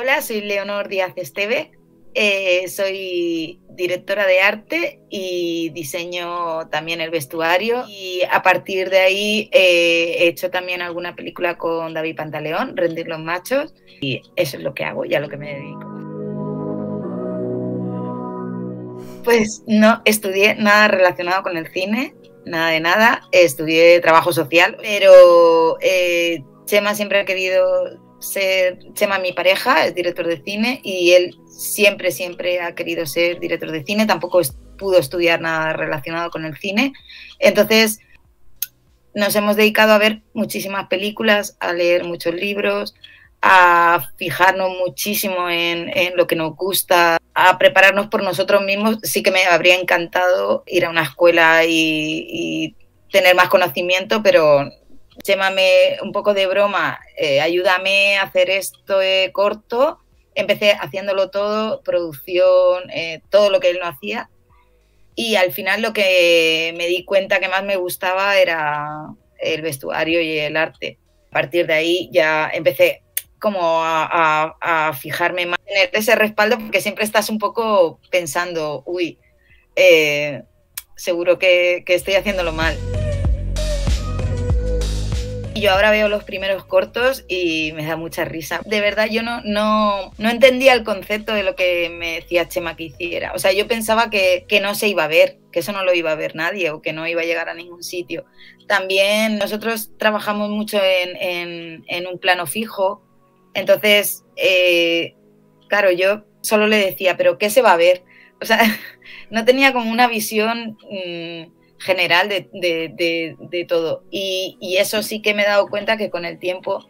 Hola, soy Leonor Díaz Esteve. Eh, soy directora de arte y diseño también el vestuario. Y a partir de ahí eh, he hecho también alguna película con David Pantaleón, Rendir los Machos. Y eso es lo que hago y a lo que me dedico. Pues no estudié nada relacionado con el cine, nada de nada. Estudié trabajo social, pero eh, Chema siempre ha querido ser, Chema mi pareja, es director de cine y él siempre, siempre ha querido ser director de cine, tampoco pudo estudiar nada relacionado con el cine. Entonces nos hemos dedicado a ver muchísimas películas, a leer muchos libros, a fijarnos muchísimo en, lo que nos gusta, a prepararnos por nosotros mismos. Sí que me habría encantado ir a una escuela y, tener más conocimiento, pero llámame un poco de broma, eh, ayúdame a hacer esto eh, corto. Empecé haciéndolo todo, producción, eh, todo lo que él no hacía. Y al final lo que me di cuenta que más me gustaba era el vestuario y el arte. A partir de ahí ya empecé como a, fijarme más en ese respaldo porque siempre estás un poco pensando, uy, seguro que estoy haciéndolo mal. Y yo ahora veo los primeros cortos y me da mucha risa. De verdad, yo no, no, no entendía el concepto de lo que me decía Chema que hiciera. O sea, yo pensaba que, que no se iba a ver, que eso no lo iba a ver nadie o que no iba a llegar a ningún sitio. También nosotros trabajamos mucho en, en, un plano fijo, entonces, eh, claro, yo solo le decía, pero ¿qué se va a ver? O sea, no tenía como una visión mm, general de, todo. Y, eso sí que me he dado cuenta que con el tiempo,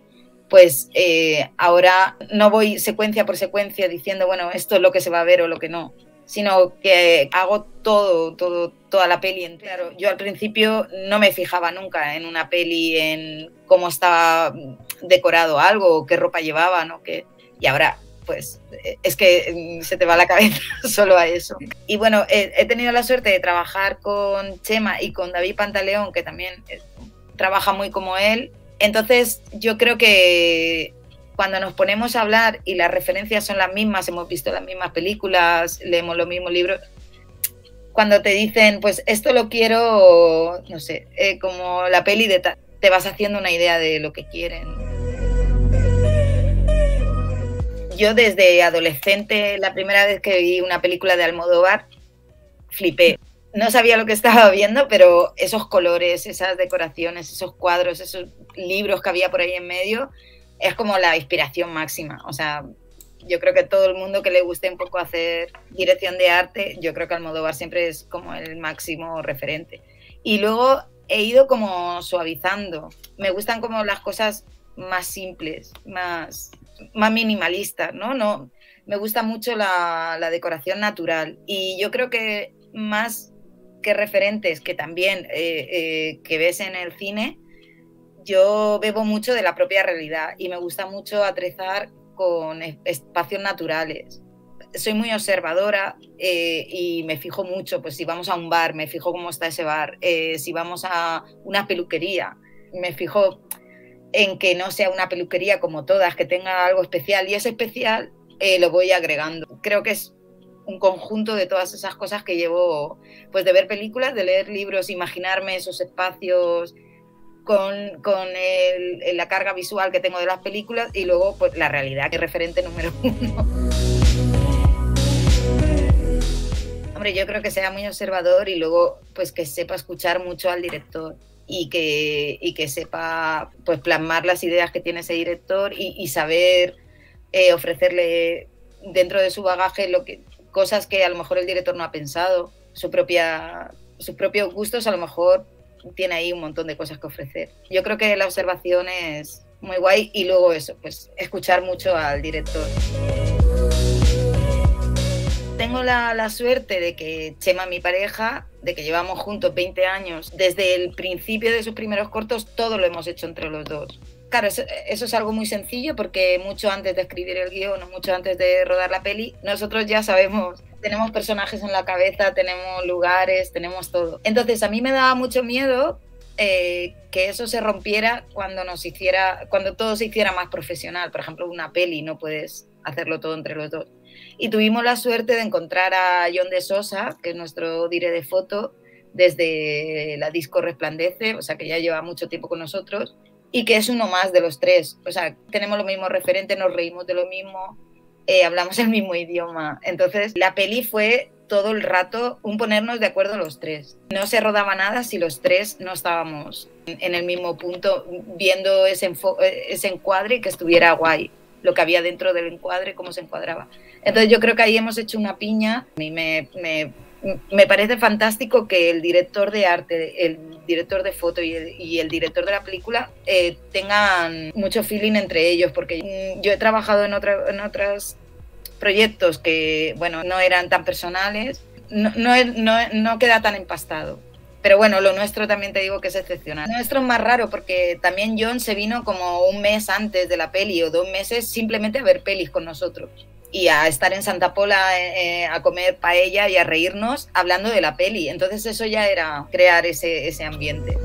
pues eh, ahora no voy secuencia por secuencia diciendo, bueno, esto es lo que se va a ver o lo que no, sino que hago todo, todo, toda la peli entera. Claro, yo al principio no me fijaba nunca en una peli, en cómo estaba decorado algo, qué ropa llevaba, ¿no? Que, y ahora, pues, es que mm, se te va la cabeza solo a eso. Y bueno, he, tenido la suerte de trabajar con Chema y con David Pantaleón, que también eh, trabaja muy como él. Entonces, yo creo que cuando nos ponemos a hablar y las referencias son las mismas, hemos visto las mismas películas, leemos los mismos libros, cuando te dicen, pues esto lo quiero, no sé, eh, como la peli de te vas haciendo una idea de lo que quieren. Yo desde adolescente, la primera vez que vi una película de Almodóvar, flipé. No sabía lo que estaba viendo, pero esos colores, esas decoraciones, esos cuadros, esos libros que había por ahí en medio, es como la inspiración máxima. O sea, yo creo que todo el mundo que le guste un poco hacer dirección de arte, yo creo que Almodóvar siempre es como el máximo referente. Y luego he ido como suavizando. Me gustan como las cosas más simples, más, más minimalistas, ¿no? no me gusta mucho la, decoración natural y yo creo que más que referentes que también eh, eh, que ves en el cine, yo bebo mucho de la propia realidad y me gusta mucho atrezar con espacios naturales. Soy muy observadora eh, y me fijo mucho, pues si vamos a un bar, me fijo cómo está ese bar, si vamos a una peluquería, me fijo en que no sea una peluquería como todas, que tenga algo especial y ese especial eh, lo voy agregando. Creo que es un conjunto de todas esas cosas que llevo, pues de ver películas, de leer libros, imaginarme esos espacios, con, con el, la carga visual que tengo de las películas y luego pues la realidad que es referente número uno. Hombre, yo creo que sea muy observador y luego pues que sepa escuchar mucho al director y que, y que sepa pues plasmar las ideas que tiene ese director y, saber eh, ofrecerle dentro de su bagaje lo que, cosas que a lo mejor el director no ha pensado, su propia, sus propios gustos a lo mejor tiene ahí un montón de cosas que ofrecer. Yo creo que la observación es muy guay y luego eso, pues escuchar mucho al director. Tengo la, la, suerte de que Chema, mi pareja, de que llevamos juntos 20 años, desde el principio de sus primeros cortos, todo lo hemos hecho entre los dos. Claro, eso, eso, es algo muy sencillo porque mucho antes de escribir el guion o mucho antes de rodar la peli, nosotros ya sabemos tenemos personajes en la cabeza, tenemos lugares, tenemos todo. Entonces a mí me daba mucho miedo eh, que eso se rompiera cuando nos hiciera, cuando todo se hiciera más profesional. Por ejemplo, una peli no puedes hacerlo todo entre los dos. Y tuvimos la suerte de encontrar a John de Sosa, que es nuestro dire de foto, desde la disco Resplandece, o sea que ya lleva mucho tiempo con nosotros, y que es uno más de los tres. O sea, tenemos los mismos referentes, nos reímos de lo mismo, eh, hablamos el mismo idioma. Entonces, la peli fue todo el rato un ponernos de acuerdo los tres. No se rodaba nada si los tres no estábamos en el mismo punto viendo ese, ese encuadre y que estuviera guay lo que había dentro del encuadre, cómo se encuadraba. Entonces yo creo que ahí hemos hecho una piña. A me, me, me parece fantástico que el director de arte, el director de foto y el, director de la película eh, tengan mucho feeling entre ellos, porque yo he trabajado en, otra, en otros proyectos que, bueno, no eran tan personales, no, no, no, no queda tan empastado. Pero bueno, lo nuestro también te digo que es excepcional. Nuestro es más raro porque también John se vino como un mes antes de la peli o dos meses simplemente a ver pelis con nosotros y a estar en Santa Pola eh, a comer paella y a reírnos hablando de la peli. Entonces eso ya era crear ese, ese ambiente.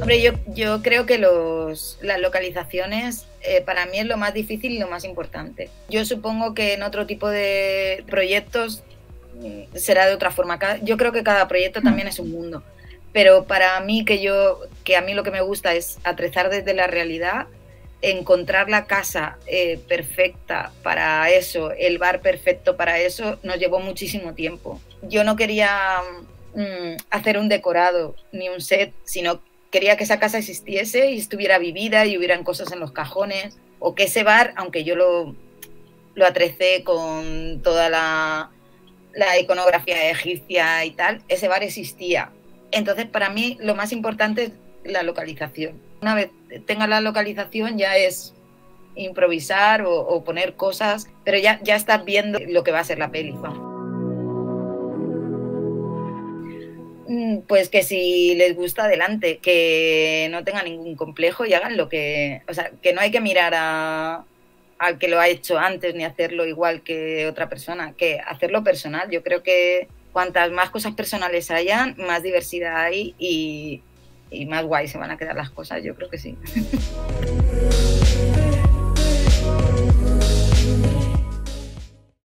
Hombre, yo, yo creo que los, las localizaciones eh, para mí es lo más difícil y lo más importante. Yo supongo que en otro tipo de proyectos será de otra forma. Yo creo que cada proyecto también es un mundo. Pero para mí que yo, que a mí lo que me gusta es atrezar desde la realidad encontrar la casa eh, perfecta para eso, el bar perfecto para eso, nos llevó muchísimo tiempo. Yo no quería mm, hacer un decorado ni un set, sino quería que esa casa existiese y estuviera vivida y hubieran cosas en los cajones, o que ese bar, aunque yo lo, lo atrecé con toda la, la iconografía egipcia y tal, ese bar existía. Entonces, para mí, lo más importante es la localización una vez tenga la localización ya es improvisar o, poner cosas, pero ya, ya estás viendo lo que va a ser la peli. Mm, pues que si les gusta, adelante, que no tengan ningún complejo y hagan lo que. O sea, que no hay que mirar a, al que lo ha hecho antes ni hacerlo igual que otra persona, que hacerlo personal. Yo creo que cuantas más cosas personales hayan, más diversidad hay y, más guay se van a quedar las cosas, yo creo que sí.